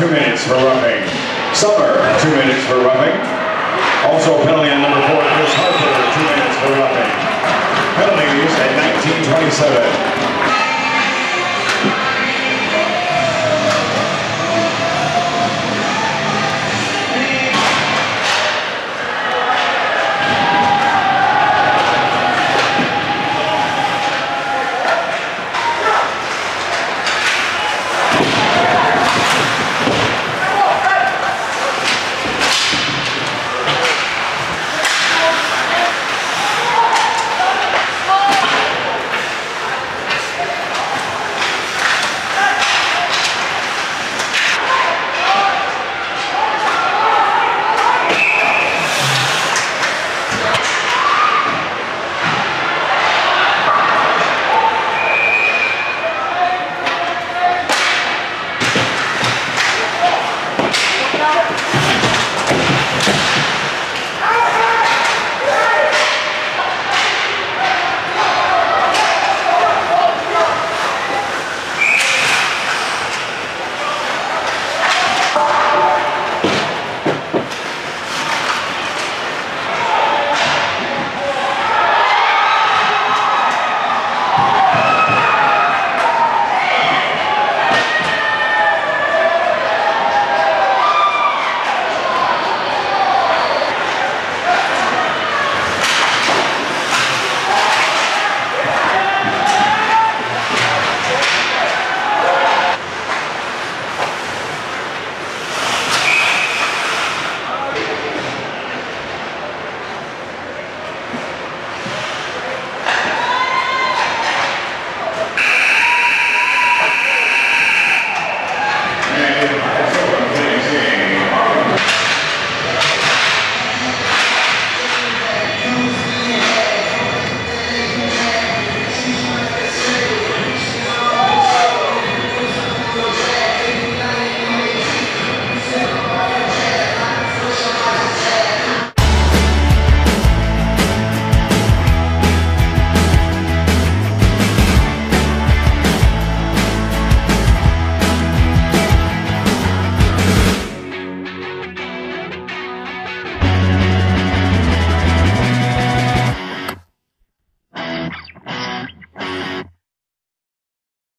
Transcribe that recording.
Two minutes for roughing. Summer, two minutes for roughing. Also penalty on number four, Chris Harper, two minutes for roughing. Penalties at 1927.